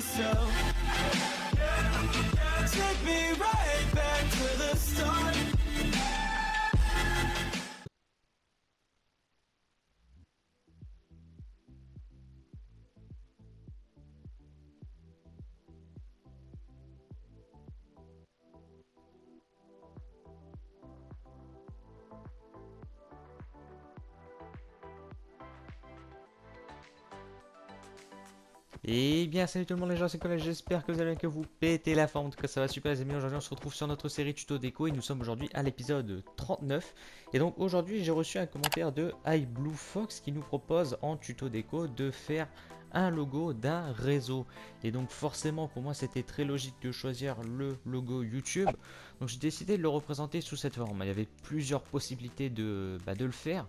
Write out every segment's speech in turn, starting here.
myself. Take me right back to the start. Et bien salut tout le monde les gens, c'est Colin, j'espère que vous allez bien, que vous pétez la forme, en tout cas ça va super les amis, aujourd'hui on se retrouve sur notre série tuto déco et nous sommes aujourd'hui à l'épisode 39 Et donc aujourd'hui j'ai reçu un commentaire de iBlueFox qui nous propose en tuto déco de faire un logo d'un réseau. Et donc forcément pour moi c'était très logique de choisir le logo YouTube. Donc j'ai décidé de le représenter sous cette forme, il y avait plusieurs possibilités de, bah, de le faire.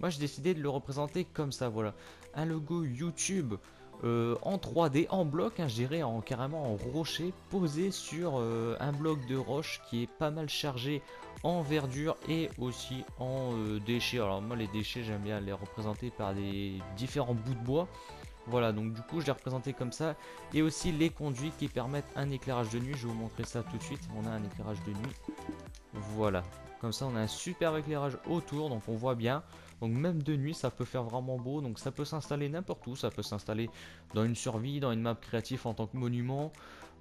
Moi j'ai décidé de le représenter comme ça, voilà. Un logo YouTube euh, en 3D, en bloc, hein, je dirais en, carrément en rocher, posé sur euh, un bloc de roche qui est pas mal chargé en verdure et aussi en euh, déchets. Alors moi les déchets j'aime bien les représenter par des différents bouts de bois. Voilà donc du coup je l'ai représenté comme ça et aussi les conduits qui permettent un éclairage de nuit. Je vais vous montrer ça tout de suite. On a un éclairage de nuit. Voilà. Comme ça on a un super éclairage autour donc on voit bien. Donc même de nuit, ça peut faire vraiment beau. Donc ça peut s'installer n'importe où. Ça peut s'installer dans une survie, dans une map créative en tant que monument.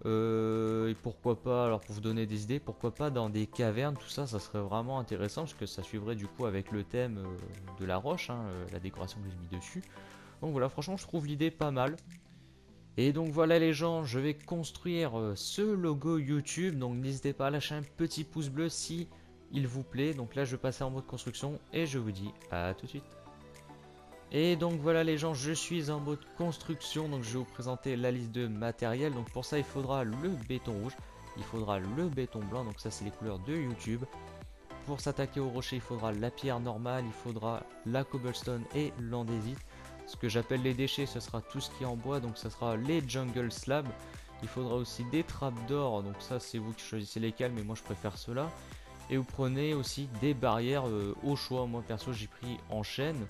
Euh, et pourquoi pas, alors pour vous donner des idées, pourquoi pas dans des cavernes, tout ça, ça serait vraiment intéressant parce que ça suivrait du coup avec le thème euh, de la roche, hein, euh, la décoration que j'ai mis dessus. Donc voilà, franchement, je trouve l'idée pas mal. Et donc voilà les gens, je vais construire ce logo YouTube. Donc n'hésitez pas à lâcher un petit pouce bleu si il vous plaît. Donc là, je vais passer en mode construction et je vous dis à tout de suite. Et donc voilà les gens, je suis en mode construction, donc je vais vous présenter la liste de matériel. Donc pour ça, il faudra le béton rouge, il faudra le béton blanc, donc ça c'est les couleurs de YouTube. Pour s'attaquer au rocher, il faudra la pierre normale, il faudra la cobblestone et l'andésite. Ce que j'appelle les déchets, ce sera tout ce qui est en bois, donc ce sera les jungle slabs. Il faudra aussi des trappes d'or, donc ça c'est vous qui choisissez lesquelles, mais moi je préfère cela. Et vous prenez aussi des barrières euh, au choix. Moi perso j'ai pris en chaîne.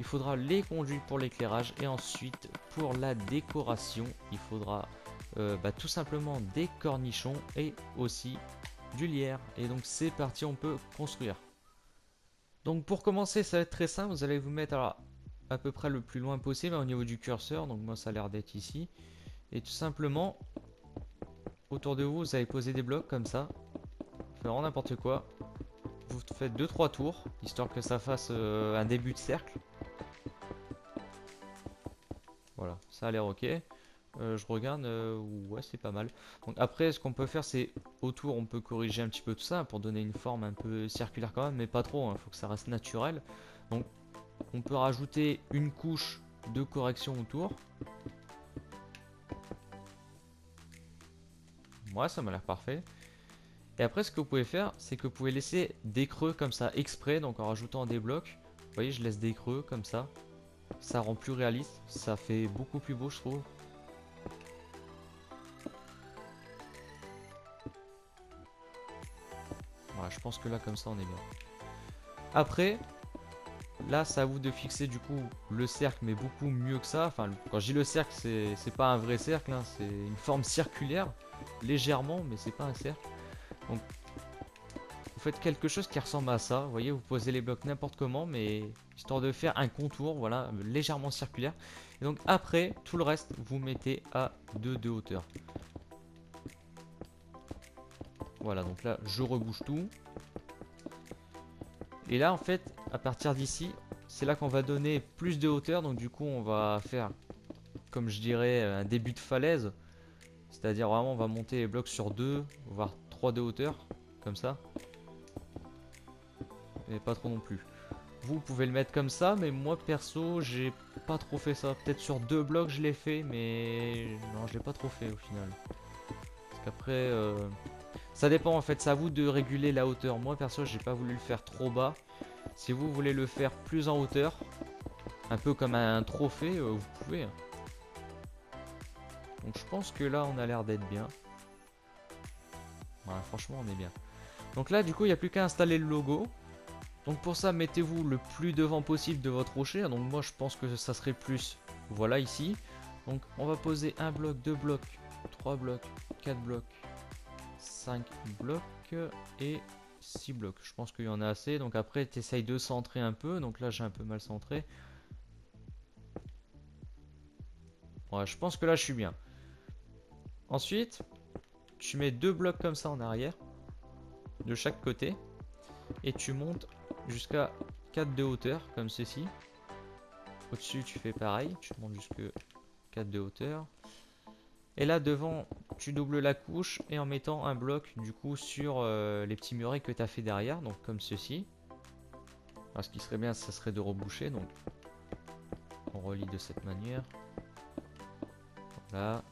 Il faudra les conduits pour l'éclairage. Et ensuite pour la décoration il faudra euh, bah, tout simplement des cornichons et aussi du lierre. Et donc c'est parti on peut construire. Donc pour commencer ça va être très simple. Vous allez vous mettre à peu près le plus loin possible au niveau du curseur. Donc moi ça a l'air d'être ici. Et tout simplement autour de vous vous allez poser des blocs comme ça n'importe quoi. Vous faites 2-3 tours, histoire que ça fasse euh, un début de cercle. Voilà, ça a l'air ok. Euh, je regarde, euh, ouais c'est pas mal. Donc après ce qu'on peut faire c'est autour on peut corriger un petit peu tout ça pour donner une forme un peu circulaire quand même mais pas trop, il hein. faut que ça reste naturel. Donc on peut rajouter une couche de correction autour. Ouais ça m'a l'air parfait. Et après, ce que vous pouvez faire, c'est que vous pouvez laisser des creux comme ça exprès, donc en rajoutant des blocs. Vous voyez, je laisse des creux comme ça. Ça rend plus réaliste, ça fait beaucoup plus beau, je trouve. Voilà, je pense que là, comme ça, on est bien. Après, là, à vous de fixer du coup le cercle, mais beaucoup mieux que ça. Enfin, quand je dis le cercle, c'est pas un vrai cercle, hein, c'est une forme circulaire, légèrement, mais c'est pas un cercle. Donc, vous faites quelque chose qui ressemble à ça. Vous voyez, vous posez les blocs n'importe comment, mais histoire de faire un contour, voilà, légèrement circulaire. Et donc après, tout le reste, vous mettez à 2 de hauteur. Voilà, donc là, je rebouche tout. Et là, en fait, à partir d'ici, c'est là qu'on va donner plus de hauteur. Donc du coup, on va faire, comme je dirais, un début de falaise. C'est-à-dire vraiment, on va monter les blocs sur 2, voire de hauteur, comme ça. Mais pas trop non plus. Vous pouvez le mettre comme ça, mais moi perso, j'ai pas trop fait ça. Peut-être sur deux blocs je l'ai fait, mais non, je l'ai pas trop fait au final. Parce qu'après, euh, ça dépend en fait, c'est à vous de réguler la hauteur. Moi perso, j'ai pas voulu le faire trop bas. Si vous voulez le faire plus en hauteur, un peu comme un trophée, euh, vous pouvez. Donc je pense que là, on a l'air d'être bien franchement, on est bien. Donc là, du coup, il n'y a plus qu'à installer le logo. Donc pour ça, mettez-vous le plus devant possible de votre rocher. Donc moi, je pense que ça serait plus, voilà, ici. Donc on va poser un bloc, deux blocs, trois blocs, quatre blocs, cinq blocs et 6 blocs. Je pense qu'il y en a assez. Donc après, tu essayes de centrer un peu. Donc là, j'ai un peu mal centré. Ouais, je pense que là, je suis bien. Ensuite, tu mets deux blocs comme ça en arrière. De chaque côté. Et tu montes jusqu'à 4 de hauteur, comme ceci. Au-dessus, tu fais pareil. Tu montes jusqu'à 4 de hauteur. Et là devant, tu doubles la couche et en mettant un bloc du coup sur euh, les petits murets que tu as fait derrière, donc comme ceci. Alors ce qui serait bien, ça serait de reboucher, donc on relie de cette manière. Voilà.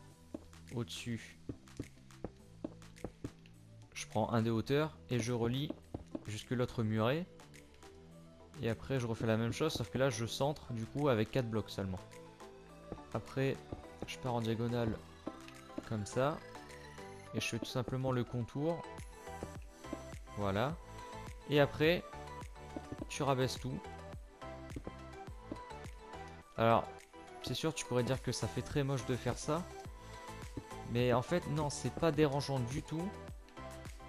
Au-dessus, prends un de hauteur et je relie jusque l'autre muret. Et après je refais la même chose, sauf que là je centre du coup avec 4 blocs seulement. Après, je pars en diagonale comme ça. Et je fais tout simplement le contour. Voilà. Et après, tu rabaisses tout. Alors, c'est sûr, tu pourrais dire que ça fait très moche de faire ça. Mais en fait, non, c'est pas dérangeant du tout.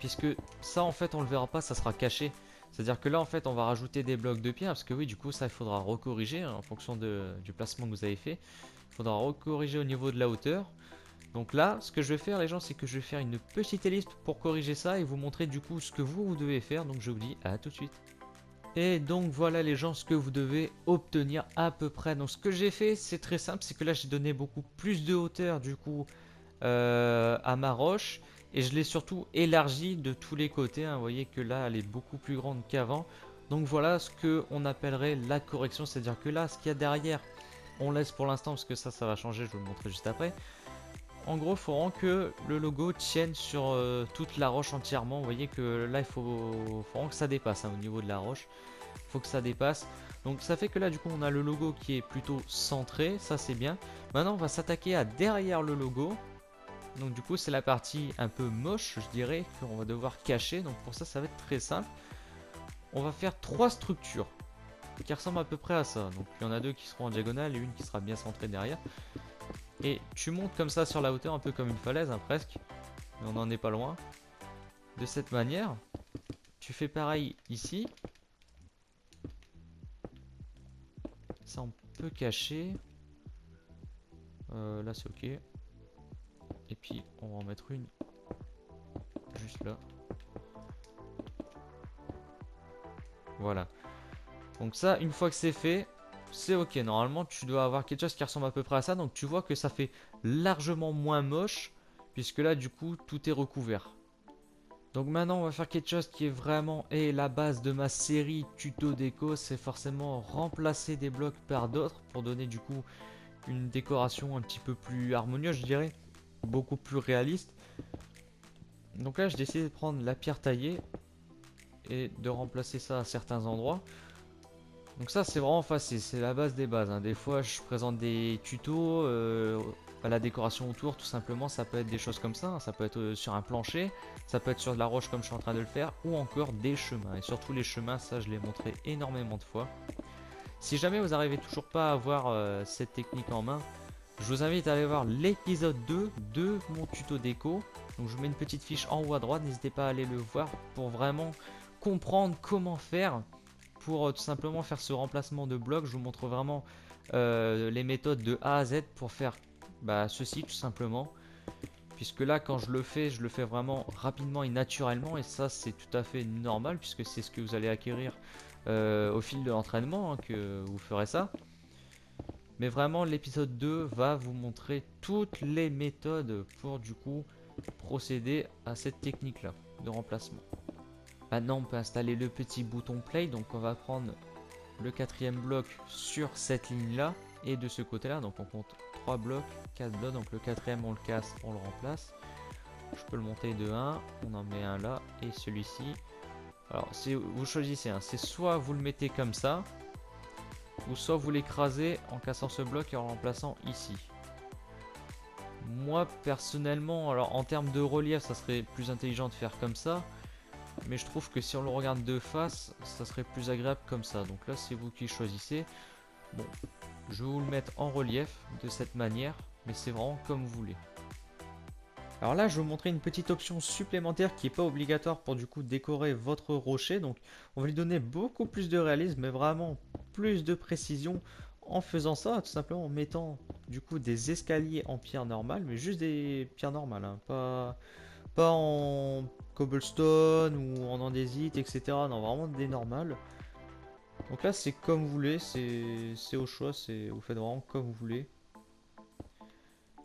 Puisque ça, en fait, on le verra pas, ça sera caché. C'est-à-dire que là, en fait, on va rajouter des blocs de pierre. Parce que oui, du coup, ça, il faudra recorriger hein, en fonction du placement que vous avez fait. Il faudra recorriger au niveau de la hauteur. Donc là, ce que je vais faire les gens, c'est que je vais faire une petite liste pour corriger ça et vous montrer du coup ce que vous, vous devez faire. Donc je vous dis à tout de suite. Et donc voilà les gens ce que vous devez obtenir à peu près. Donc ce que j'ai fait c'est très simple, c'est que là j'ai donné beaucoup plus de hauteur du coup euh, à ma roche. Et je l'ai surtout élargi de tous les côtés. Hein. Vous voyez que là elle est beaucoup plus grande qu'avant. Donc voilà ce que on appellerait la correction. C'est-à-dire que là ce qu'il y a derrière, on laisse pour l'instant parce que ça ça va changer, je vais vous le montrer juste après. En gros, il faut que le logo tienne sur euh, toute la roche entièrement. Vous voyez que là, il faut, que ça dépasse hein, au niveau de la roche. Il faut que ça dépasse. Donc ça fait que là, du coup, on a le logo qui est plutôt centré. Ça, c'est bien. Maintenant, on va s'attaquer à derrière le logo. Donc du coup, c'est la partie un peu moche, je dirais, qu'on va devoir cacher. Donc pour ça, ça va être très simple. On va faire trois structures qui ressemblent à peu près à ça. Donc il y en a deux qui seront en diagonale et une qui sera bien centrée derrière. Et tu montes comme ça sur la hauteur, un peu comme une falaise, hein, presque. Mais on n'en est pas loin. De cette manière. Tu fais pareil ici. Ça, on peut cacher. Euh, là, c'est ok. Puis, on va en mettre une juste là. Voilà. Donc ça, une fois que c'est fait, c'est ok. Normalement, tu dois avoir quelque chose qui ressemble à peu près à ça. Donc tu vois que ça fait largement moins moche. Puisque là, du coup, tout est recouvert. Donc maintenant, on va faire quelque chose qui est vraiment et la base de ma série tuto déco. C'est forcément remplacer des blocs par d'autres. Pour donner du coup une décoration un petit peu plus harmonieuse, je dirais. Beaucoup plus réaliste. Donc là, j'ai décidé de prendre la pierre taillée. Et de remplacer ça à certains endroits. Donc ça c'est vraiment facile, c'est la base des bases. Hein. Des fois je présente des tutos euh, à la décoration autour tout simplement, ça peut être des choses comme ça, hein. ça peut être euh, sur un plancher, ça peut être sur de la roche comme je suis en train de le faire, ou encore des chemins. Et surtout les chemins, ça je l'ai montré énormément de fois. Si jamais vous n'arrivez toujours pas à avoir euh, cette technique en main, je vous invite à aller voir l'épisode 2 de mon tuto déco. Donc je vous mets une petite fiche en haut à droite, n'hésitez pas à aller le voir pour vraiment comprendre comment faire pour euh, tout simplement faire ce remplacement de blocs. Je vous montre vraiment euh, les méthodes de A à Z pour faire bah, ceci tout simplement. Puisque là quand je le fais, je le fais vraiment rapidement et naturellement et ça c'est tout à fait normal puisque c'est ce que vous allez acquérir euh, au fil de l'entraînement hein, que vous ferez ça. Mais vraiment l'épisode 2 va vous montrer toutes les méthodes pour du coup procéder à cette technique là de remplacement. Maintenant, on peut installer le petit bouton play. Donc, on va prendre le quatrième bloc sur cette ligne-là et de ce côté-là. Donc, on compte 3 blocs, 4 blocs. Donc, le quatrième, on le casse, on le remplace. Je peux le monter de 1. On en met un là et celui-ci. Alors, si vous choisissez, hein, c'est soit vous le mettez comme ça, ou soit vous l'écrasez en cassant ce bloc et en remplaçant ici. Moi, personnellement, alors en termes de relief, ça serait plus intelligent de faire comme ça. Mais je trouve que si on le regarde de face, ça serait plus agréable comme ça. Donc là, c'est vous qui choisissez. Bon, je vais vous le mettre en relief de cette manière. mais c'est vraiment comme vous voulez. Alors là, je vais vous montrer une petite option supplémentaire qui n'est pas obligatoire pour du coup décorer votre rocher. Donc on va lui donner beaucoup plus de réalisme, mais vraiment plus de précision en faisant ça, tout simplement en mettant du coup des escaliers en pierre normale, mais juste des pierres normales, hein, pas, pas en cobblestone ou en andésite, etc. Non, vraiment des normales. Donc là, c'est comme vous voulez, c'est au choix, vous faites vraiment comme vous voulez.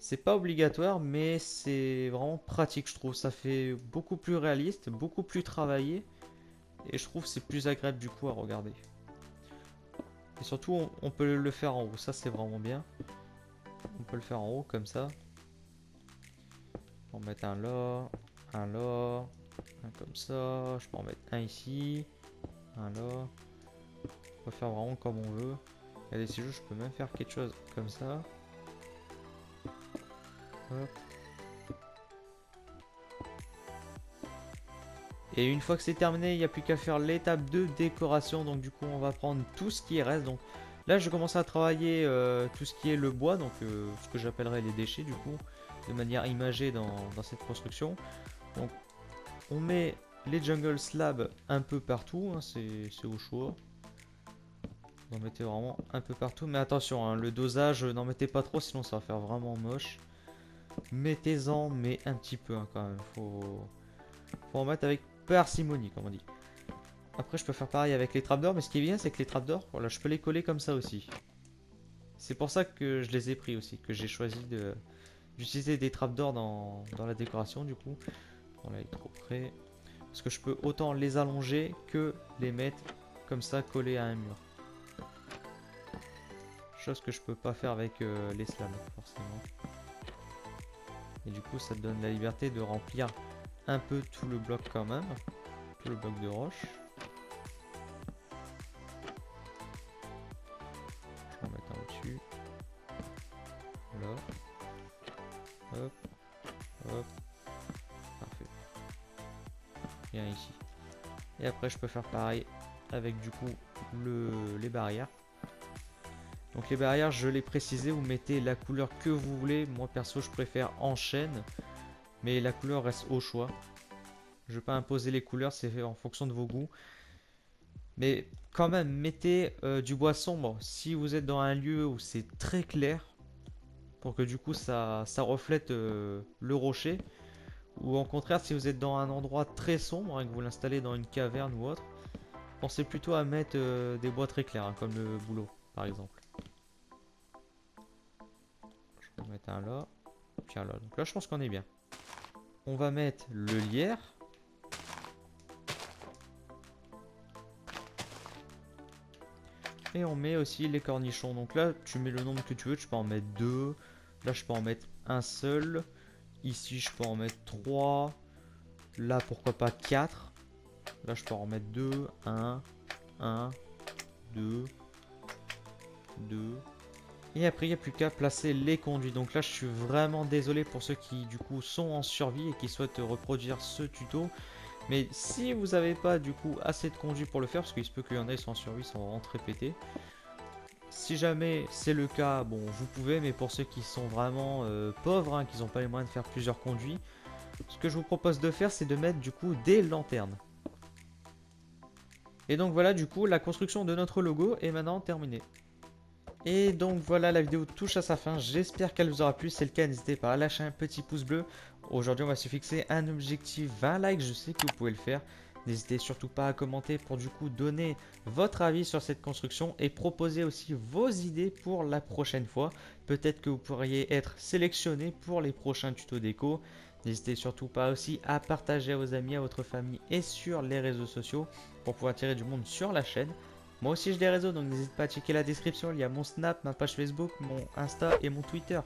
C'est pas obligatoire, mais c'est vraiment pratique, je trouve. Ça fait beaucoup plus réaliste, beaucoup plus travaillé. Et je trouve c'est plus agréable du coup à regarder. Et surtout, on, peut le faire en haut. Ça, c'est vraiment bien. On peut le faire en haut, comme ça. On va mettre un là, un là, un comme ça. Je peux en mettre un ici, un là. On peut faire vraiment comme on veut. Regardez, si je peux même faire quelque chose comme ça. Et une fois que c'est terminé, il n'y a plus qu'à faire l'étape de décoration. Donc du coup, on va prendre tout ce qui reste. Donc là, je commence à travailler euh, tout ce qui est le bois, donc euh, ce que j'appellerais les déchets du coup, de manière imagée dans, cette construction. Donc on met les jungle slabs un peu partout, hein, c'est au choix. Vous en mettez vraiment un peu partout, mais attention, hein, le dosage, n'en mettez pas trop, sinon ça va faire vraiment moche. Mettez-en, mais un petit peu hein, quand même. Faut, faut en mettre avec parcimonie, comme on dit. Après, je peux faire pareil avec les trapdoors, mais ce qui est bien, c'est que les trapdoors, voilà, je peux les coller comme ça aussi. C'est pour ça que je les ai pris aussi, que j'ai choisi de d'utiliser des trapdoors dans, dans la décoration, du coup. Bon, là, il est trop près. Parce que je peux autant les allonger que les mettre comme ça, collés à un mur. Chose que je peux pas faire avec euh, les slams, forcément. Et du coup, ça te donne la liberté de remplir un peu tout le bloc quand même. Tout le bloc de roche. Je vais en mettre un au-dessus. Là. Hop. Hop. Parfait. Bien ici. Et après, je peux faire pareil avec du coup le, les barrières. Donc les barrières, je l'ai précisé, vous mettez la couleur que vous voulez. Moi perso, je préfère en chaîne. Mais la couleur reste au choix. Je ne vais pas imposer les couleurs, c'est en fonction de vos goûts. Mais quand même, mettez euh, du bois sombre si vous êtes dans un lieu où c'est très clair. Pour que du coup ça, reflète euh, le rocher. Ou en contraire, si vous êtes dans un endroit très sombre, et que vous l'installez dans une caverne ou autre, pensez plutôt à mettre euh, des bois très clairs, hein, comme le boulot par exemple. Je vais mettre un là, puis un là. Donc là, je pense qu'on est bien. On va mettre le lierre. Et on met aussi les cornichons. Donc là, tu mets le nombre que tu veux. Tu peux en mettre deux. Là, je peux en mettre un seul. Ici, je peux en mettre trois. Là, pourquoi pas quatre. Là, je peux en mettre deux. Un, un, deux, deux, et après, il n'y a plus qu'à placer les conduits. Donc là, je suis vraiment désolé pour ceux qui, du coup, sont en survie et qui souhaitent reproduire ce tuto. Mais si vous n'avez pas, du coup, assez de conduits pour le faire, parce qu'il se peut qu'il y en ait qui en survie, sont vraiment très pétés. Si jamais c'est le cas, bon, vous pouvez, mais pour ceux qui sont vraiment euh, pauvres, hein, qui n'ont pas les moyens de faire plusieurs conduits, ce que je vous propose de faire, c'est de mettre, du coup, des lanternes. Et donc voilà, du coup, la construction de notre logo est maintenant terminée. Et donc voilà, la vidéo touche à sa fin. J'espère qu'elle vous aura plu. Si c'est le cas, n'hésitez pas à lâcher un petit pouce bleu. Aujourd'hui, on va se fixer un objectif 20 likes. Je sais que vous pouvez le faire. N'hésitez surtout pas à commenter pour du coup donner votre avis sur cette construction et proposer aussi vos idées pour la prochaine fois. Peut-être que vous pourriez être sélectionné pour les prochains tutos déco. N'hésitez surtout pas aussi à partager à vos amis, à votre famille et sur les réseaux sociaux pour pouvoir tirer du monde sur la chaîne. Moi aussi j'ai des réseaux, donc n'hésite pas à checker la description. Il y a mon Snap, ma page Facebook, mon Insta et mon Twitter.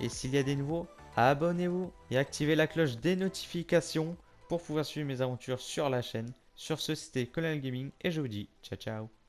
Et s'il y a des nouveaux, abonnez-vous et activez la cloche des notifications pour pouvoir suivre mes aventures sur la chaîne. Sur ce, c'était Colonel Gaming et je vous dis ciao ciao